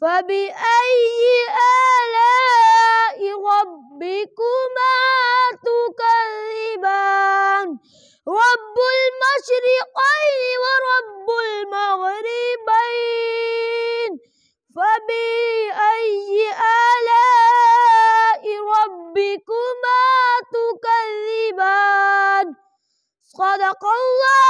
فبأي آلاء ربكما تكذبان؟ رب المشرقين ورب المغربين. فبأي آلاء ربكما تكذبان؟ صدق الله